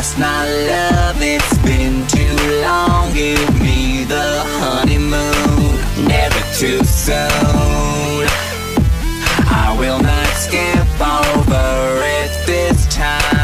That's not love, it's been too long. Give me the honeymoon, never too soon. I will not skip over it this time.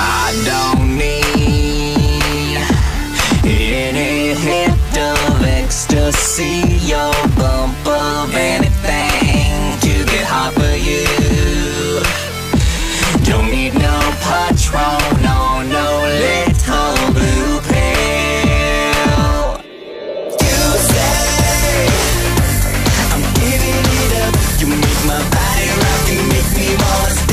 I don't need any hint of ecstasy or bump of anything to get hot for you. Don't need no no, no little blue pill. You say I'm giving it up. You make my body rock, you make me wanna.